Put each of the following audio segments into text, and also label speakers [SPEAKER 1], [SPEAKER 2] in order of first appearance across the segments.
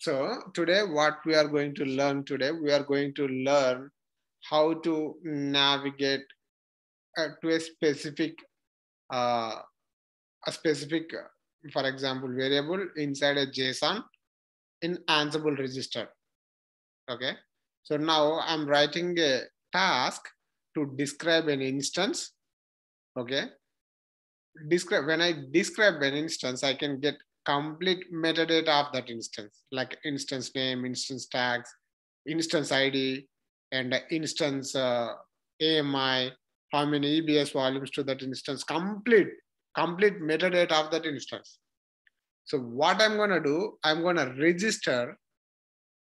[SPEAKER 1] So today, what we are going to learn today, we are going to learn how to navigate uh, to a specific, uh, a specific, uh, for example, variable inside a JSON in Ansible register. Okay. So now I'm writing a task to describe an instance. Okay. Describe when I describe an instance, I can get complete metadata of that instance, like instance name, instance tags, instance ID, and instance uh, AMI, how many EBS volumes to that instance, complete, complete metadata of that instance. So what I'm gonna do, I'm gonna register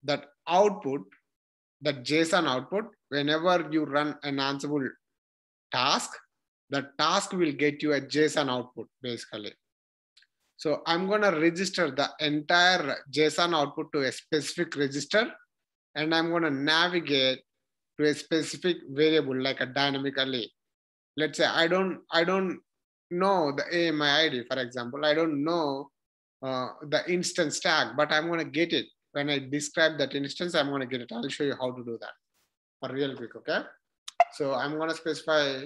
[SPEAKER 1] that output, that JSON output, whenever you run an Ansible task, the task will get you a JSON output basically. So I'm going to register the entire JSON output to a specific register, and I'm going to navigate to a specific variable like a dynamic array. Let's say I don't I don't know the AMI ID, for example. I don't know uh, the instance tag, but I'm going to get it when I describe that instance. I'm going to get it. I'll show you how to do that for real quick. Okay. So I'm going to specify.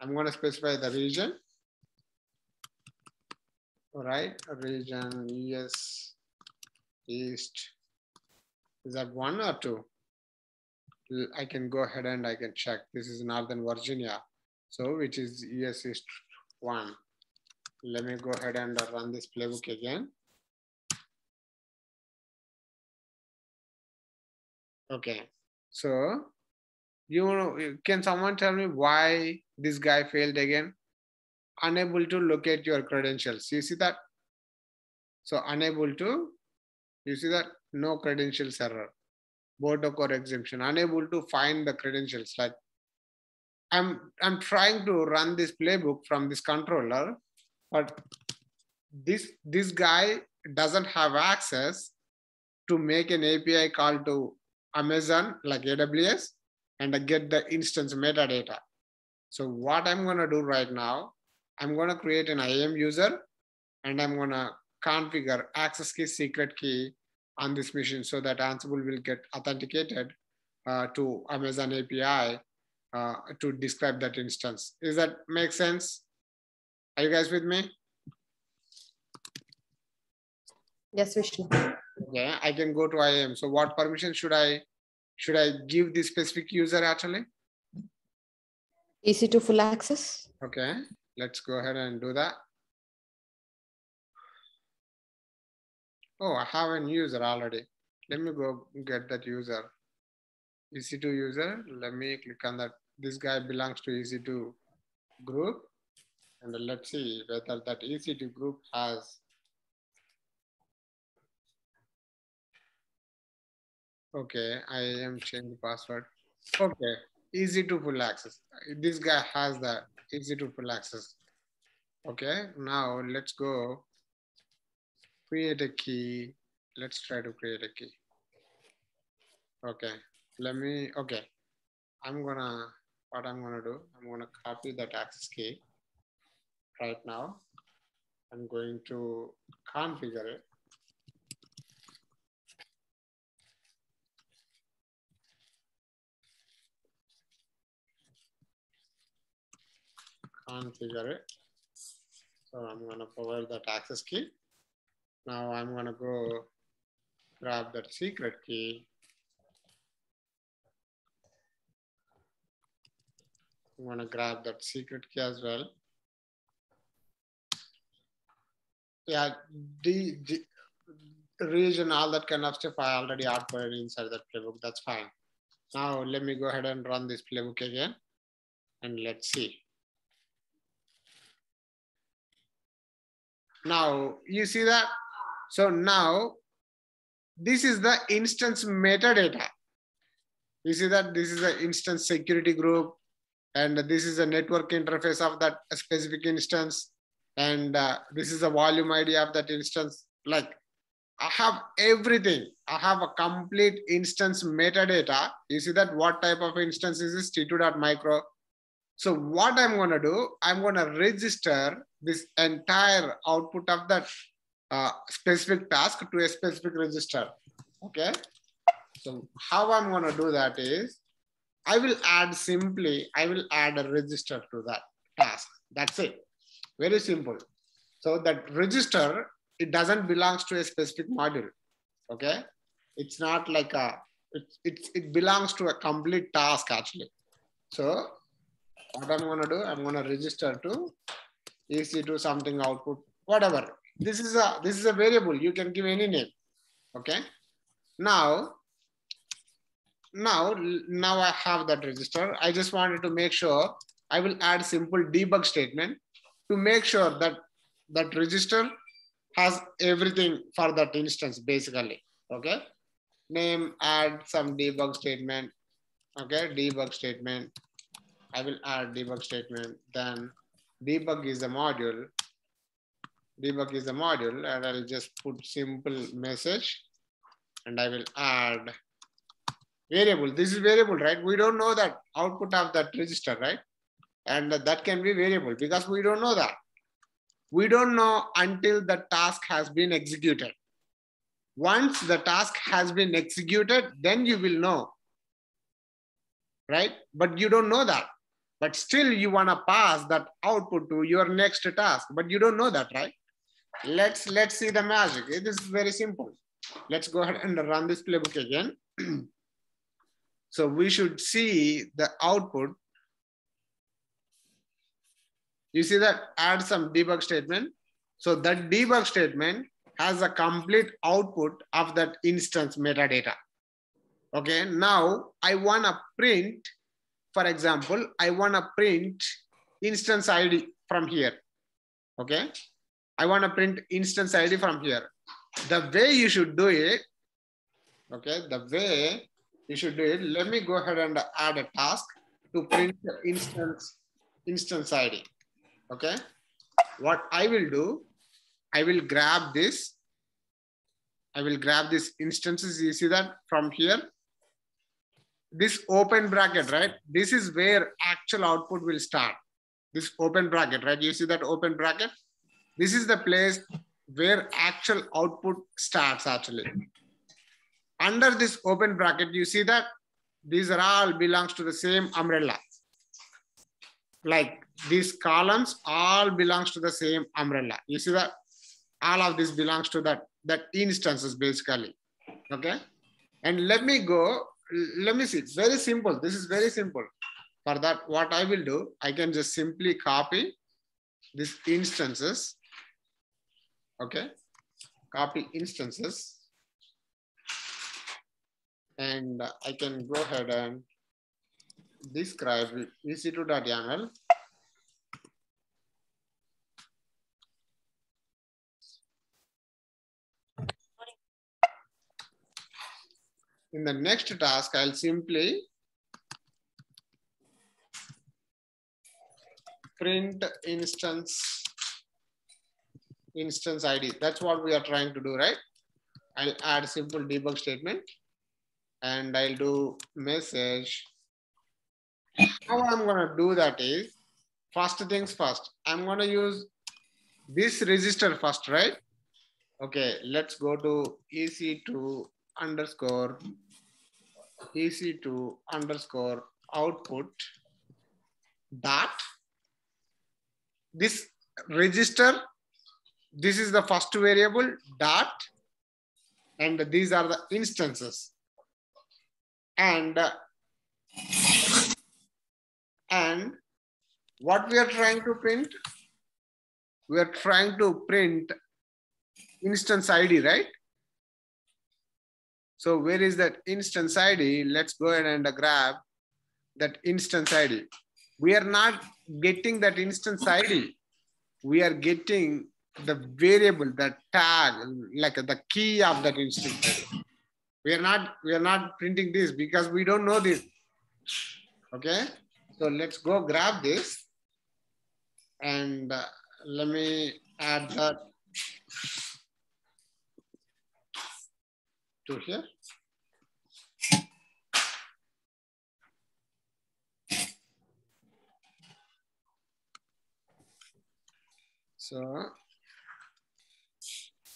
[SPEAKER 1] I'm going to specify the region right, region US East. Is that one or two? I can go ahead and I can check. This is Northern Virginia. So which is US East one. Let me go ahead and run this playbook again. Okay, so you know, can someone tell me why this guy failed again? Unable to locate your credentials. You see that? So unable to, you see that? No credentials error. Botocore exception, unable to find the credentials. Like I'm, I'm trying to run this playbook from this controller, but this, this guy doesn't have access to make an API call to Amazon like AWS and get the instance metadata. So what I'm gonna do right now, I'm going to create an IAM user and I'm going to configure access key secret key on this machine so that Ansible will get authenticated uh, to Amazon API uh, to describe that instance. Does that make sense? Are you guys with me?
[SPEAKER 2] Yes, Vishnu.
[SPEAKER 1] Okay, I can go to IAM. So what permission should I should I give this specific user actually?
[SPEAKER 2] EC2 full access.
[SPEAKER 1] Okay, Let's go ahead and do that. Oh, I have a user already. Let me go get that user. EC2 user, let me click on that. This guy belongs to EC2 group. And let's see whether that EC2 group has Okay, I am changing password. Okay, EC2 full access. This guy has that EC2 full access. Okay, now let's go create a key. Let's try to create a key. Okay, let me, okay. I'm gonna, what I'm gonna do, I'm gonna copy that access key right now. I'm going to configure it. Configure it. So I'm gonna provide that access key. Now I'm gonna go grab that secret key. I'm gonna grab that secret key as well. Yeah, the, the region, all that kind of stuff I already outputted inside that playbook, that's fine. Now let me go ahead and run this playbook again and let's see. Now you see that? So now this is the instance metadata. You see that this is the instance security group and this is a network interface of that specific instance. And uh, this is a volume ID of that instance. Like I have everything. I have a complete instance metadata. You see that what type of instance is this t2.micro. So what I'm going to do, I'm going to register this entire output of that uh, specific task to a specific register. Okay. So how I'm going to do that is I will add simply, I will add a register to that task. That's it. Very simple. So that register, it doesn't belongs to a specific module. Okay. It's not like a, it, it, it belongs to a complete task actually. So what I'm going to do, I'm going to register to EC2 something output, whatever. This is a, this is a variable. You can give any name. Okay. Now, now, now I have that register. I just wanted to make sure I will add simple debug statement to make sure that that register has everything for that instance basically. Okay. Name, add some debug statement. Okay. Debug statement. I will add debug statement. Then debug is a module. Debug is a module and I'll just put simple message and I will add variable. This is variable, right? We don't know that output of that register, right? And that can be variable because we don't know that. We don't know until the task has been executed. Once the task has been executed, then you will know, right? But you don't know that. But still you wanna pass that output to your next task, but you don't know that, right? Let's, let's see the magic. This is very simple. Let's go ahead and run this playbook again. so we should see the output. You see that add some debug statement. So that debug statement has a complete output of that instance metadata. Okay, now I wanna print, for example, I wanna print instance ID from here. Okay, I wanna print instance ID from here the way you should do it, okay, the way you should do it, let me go ahead and add a task to print the instance, instance ID, okay? What I will do, I will grab this, I will grab this instances, you see that from here, this open bracket, right? This is where actual output will start. This open bracket, right? You see that open bracket? This is the place where actual output starts actually. Under this open bracket, you see that these are all belongs to the same umbrella. Like these columns all belongs to the same umbrella. You see that all of this belongs to that, that instances basically, okay? And let me go, let me see, it's very simple. This is very simple. For that, what I will do, I can just simply copy these instances. Okay? Copy instances. And I can go ahead and describe ec2.yaml in the next task I'll simply print instance instance ID. That's what we are trying to do, right? I'll add simple debug statement and I'll do message. How I'm gonna do that is, first things first, I'm gonna use this register first, right? Okay, let's go to EC2 underscore EC2 underscore output dot this register this is the first variable dot and these are the instances. And and what we are trying to print we are trying to print instance id right so where is that instance id let's go ahead and grab that instance id we are not getting that instance id we are getting the variable, the tag, like the key of that instance. We are not we are not printing this because we don't know this. Okay, so let's go grab this. And uh, let me add that to here. So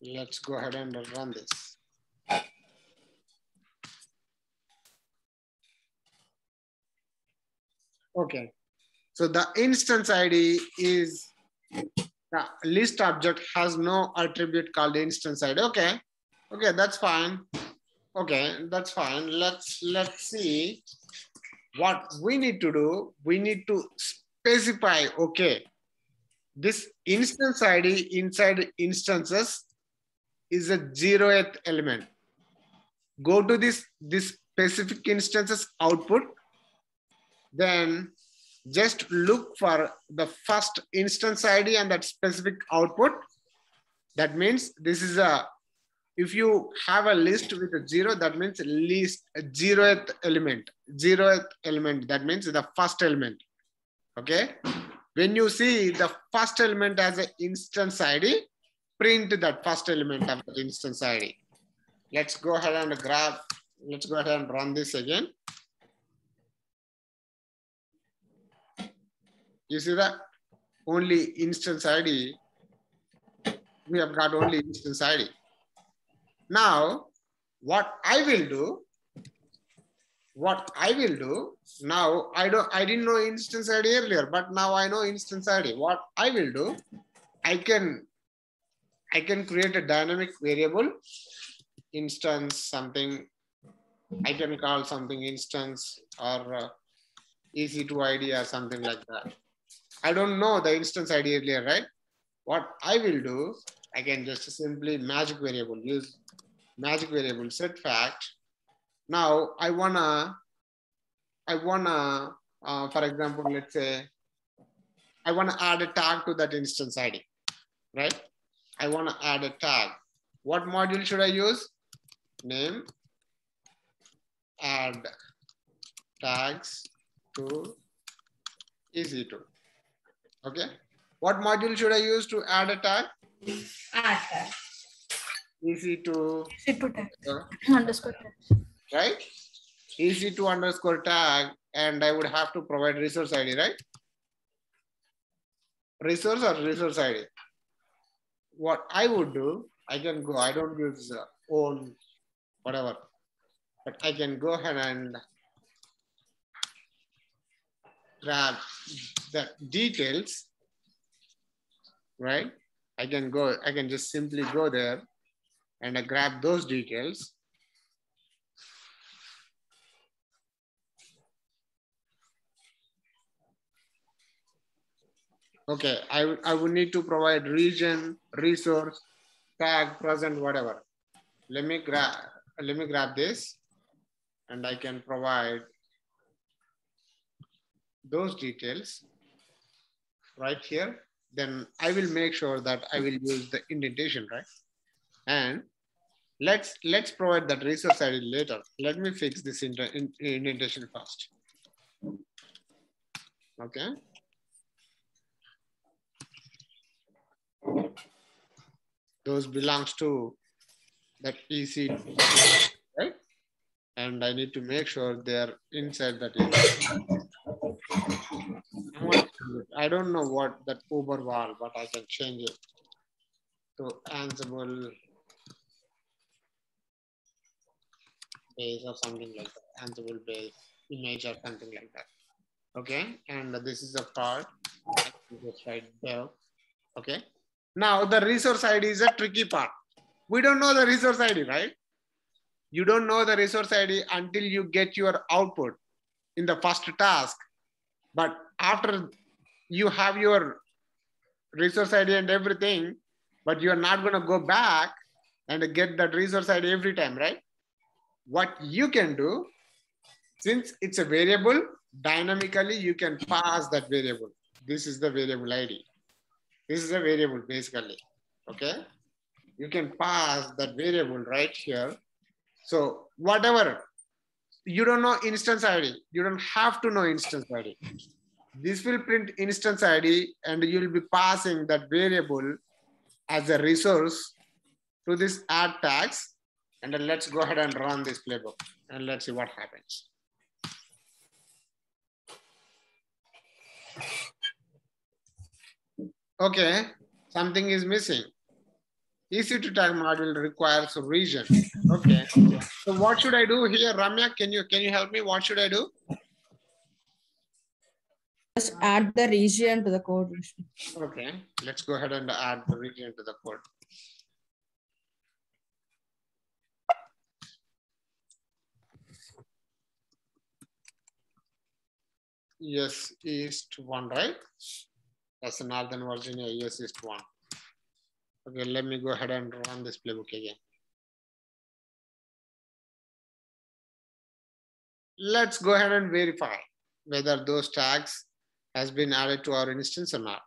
[SPEAKER 1] let's go ahead and run this. Okay, so the instance ID is the list object has no attribute called instance ID. Okay, okay, that's fine. Okay, that's fine. Let's let's see what we need to do. We need to specify. Okay, this instance ID inside instances is a zeroth element. Go to this this specific instances output then just look for the first instance ID and that specific output. That means this is a, if you have a list with a zero, that means least zeroth element, zeroth element, that means the first element, okay? When you see the first element as an instance ID, print that first element of the instance ID. Let's go ahead and grab, let's go ahead and run this again. You see that? Only instance ID. We have got only instance ID. Now, what I will do, what I will do, now I don't I didn't know instance ID earlier, but now I know instance ID. What I will do, I can I can create a dynamic variable, instance something, I can call something instance or uh, EC2 ID or something like that. I don't know the instance ID earlier, right? What I will do, I can just simply magic variable, use magic variable set fact. Now I wanna, I wanna, uh, for example, let's say, I wanna add a tag to that instance ID, right? I wanna add a tag. What module should I use? Name, add tags to EC2, Okay. What module should I use to add a tag?
[SPEAKER 2] Add tag.
[SPEAKER 1] EC2
[SPEAKER 2] EC2 tag.
[SPEAKER 1] uh,
[SPEAKER 2] Underscore tag.
[SPEAKER 1] right? EC2 underscore tag, and I would have to provide resource ID, right? Resource or resource ID. What I would do, I can go, I don't use uh, own whatever, but I can go ahead and grab the details, right? I can go, I can just simply go there and I grab those details. Okay, I, I would need to provide region, resource, tag, present, whatever. Let me grab, let me grab this and I can provide those details right here, then I will make sure that I will use the indentation, right? And let's let's provide that resource ID later. Let me fix this in, in, indentation first. Okay. Those belongs to that EC, right? And I need to make sure they're inside that. I don't know what that Uber but I can change it to Ansible base or something like that. Ansible base image or something like that. Okay, and this is a part. Just right there. Okay. Now the resource ID is a tricky part. We don't know the resource ID, right? You don't know the resource ID until you get your output in the first task. But after you have your resource ID and everything, but you're not going to go back and get that resource ID every time, right? What you can do, since it's a variable, dynamically you can pass that variable. This is the variable ID. This is a variable basically, okay? You can pass that variable right here. So whatever, you don't know instance ID. You don't have to know instance ID this will print instance ID and you'll be passing that variable as a resource to this add tags. And then let's go ahead and run this playbook and let's see what happens. Okay, something is missing. EC2 tag module requires region. Okay. So what should I do here? Ramya, can you can you help me? What should I do?
[SPEAKER 3] Just add the region to the code.
[SPEAKER 1] Okay. Let's go ahead and add the region to the code. US, East one, right? That's Northern Virginia, US, East one. Okay, let me go ahead and run this playbook again. Let's go ahead and verify whether those tags has been added to our instance or not.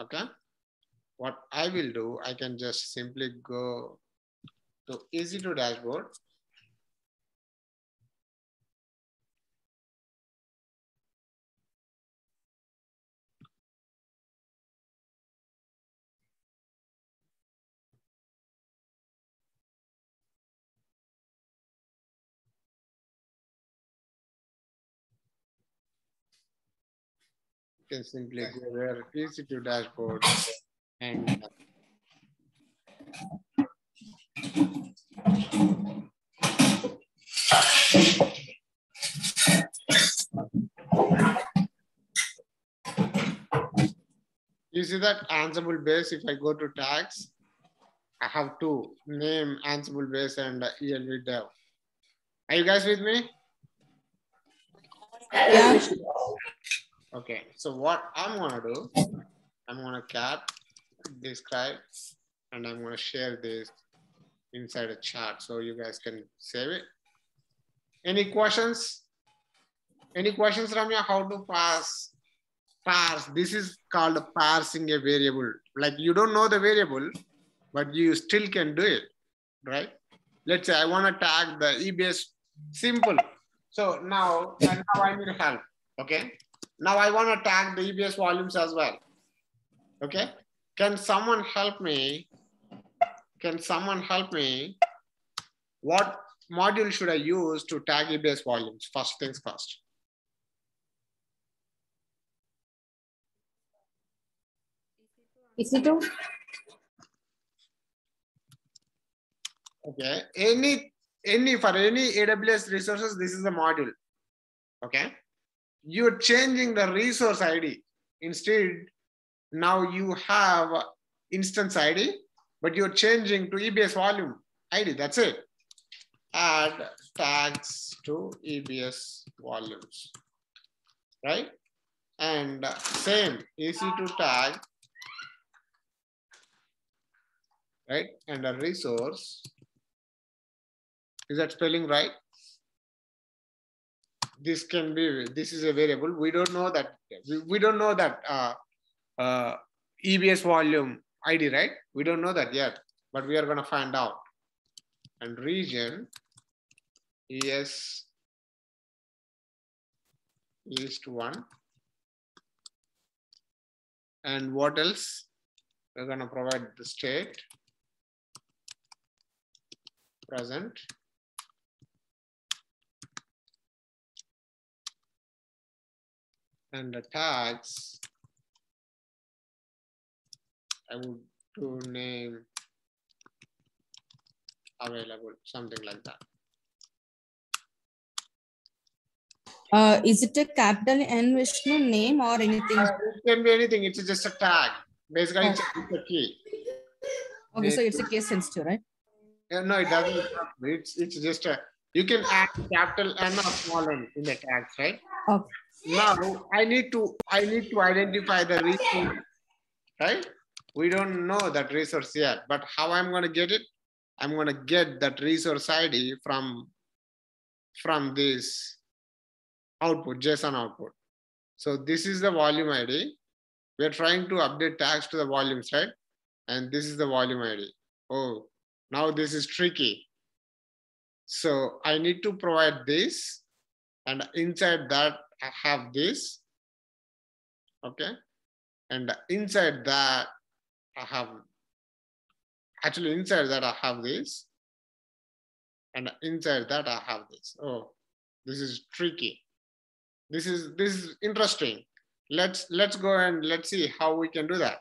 [SPEAKER 1] Okay. What I will do, I can just simply go to EC2 dashboard. Can simply go there, EC2 dashboard and uh, You see that Ansible base, if I go to tags, I have two, name Ansible base and uh, ELV dev. Are you guys with me?
[SPEAKER 3] Yeah.
[SPEAKER 1] Okay, so what I'm gonna do, I'm gonna cap, describe, and I'm gonna share this inside a chat so you guys can save it. Any questions? Any questions, Ramya? How to pass? Parse. This is called parsing a variable. Like you don't know the variable, but you still can do it, right? Let's say I want to tag the EBS simple. So now, and now I need help. Okay. Now I want to tag the EBS volumes as well. Okay. Can someone help me? Can someone help me? What module should I use to tag EBS volumes? First things first.
[SPEAKER 3] EC2?
[SPEAKER 1] Okay. Any, any, for any AWS resources, this is a module. Okay. You're changing the resource ID. Instead, now you have instance ID, but you're changing to EBS volume ID. That's it. Add tags to EBS volumes, right? And same EC2 tag, right? And a resource. Is that spelling right? This can be, this is a variable. We don't know that, we, don't know that uh, uh, EBS volume ID, right? We don't know that yet, but we are gonna find out. And region US east one. And what else? We're gonna provide the state, present, and the tags, I would do name available, something like that.
[SPEAKER 3] Uh, is it a capital N Vishnu name or anything?
[SPEAKER 1] Uh, it can be anything, it's just a tag. Basically, it's, a, it's a key.
[SPEAKER 3] Okay, so it's a case sensitive, right?
[SPEAKER 1] Yeah, no, it doesn't. It's, it's just a, you can add capital N or small n in the tags, right?
[SPEAKER 3] Okay.
[SPEAKER 1] Now I need to I need to identify the resource, right? We don't know that resource yet, but how I'm going to get it? I'm going to get that resource ID from from this output, JSON output. So this is the volume ID. We're trying to update tags to the volumes, right? And this is the volume ID. Oh, now this is tricky. So I need to provide this and inside that have this, okay? And inside that, I have, actually inside that I have this, and inside that I have this. Oh, this is tricky. This is, this is interesting. Let's, let's go and let's see how we can do that.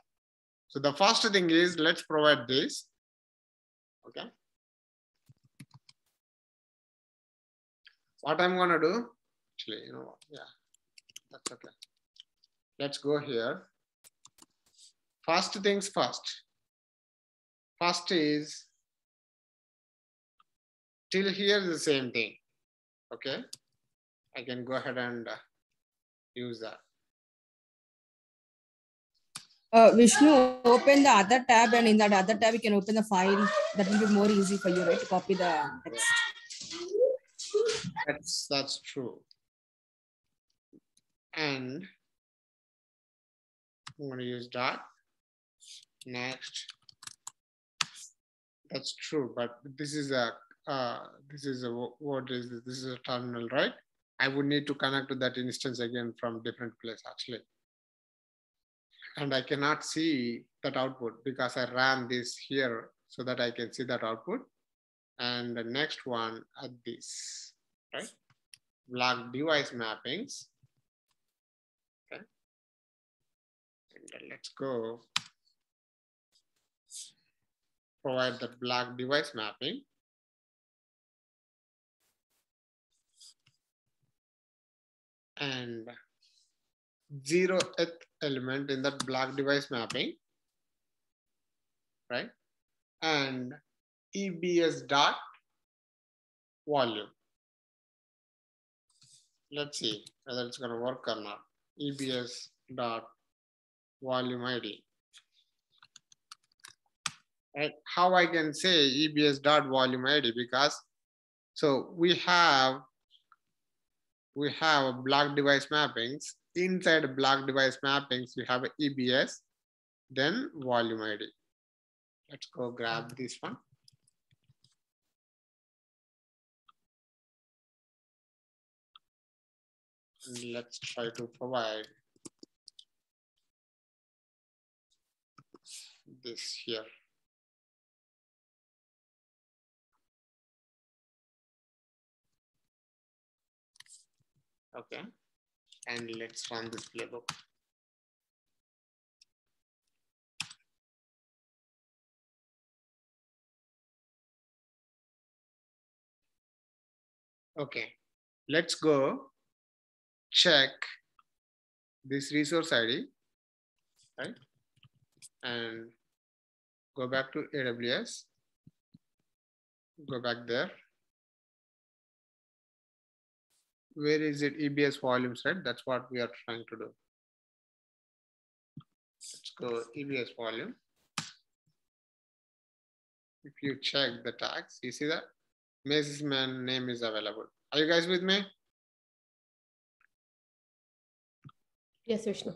[SPEAKER 1] So the first thing is let's provide this Okay. What I'm gonna do, actually, you know what? Yeah, that's okay. Let's go here. First things first. First is till here the same thing. Okay. I can go ahead and uh, use that.
[SPEAKER 3] Uh, Vishnu, open the other tab and in that other tab you can open the file. That will be more easy for you, right? To copy the text.
[SPEAKER 1] That's that's true. And I'm going to use dot. Next. That's true, but this is a uh, this is a what is this? This is a terminal, right? I would need to connect to that instance again from different place actually. And I cannot see that output because I ran this here so that I can see that output. And the next one at this, right? Block device mappings. Let's go provide the block device mapping. And zeroth element in that block device mapping, right? And EBS dot volume. Let's see whether it's going to work or not. EBS dot volume ID. Right? How I can say EBS dot volume ID because so we have we have block device mappings. Inside block device mappings, we have EBS, then volume ID. Let's go grab this one. And let's try to provide this here. Okay, and let's run this playbook. Okay, let's go check this resource ID, right? And go back to AWS, go back there. Where is it? EBS volumes, right? That's what we are trying to do. Let's go EBS volume. If you check the tags, you see that Macy's man name is available. Are you guys with me?
[SPEAKER 2] Yes, Vishnu.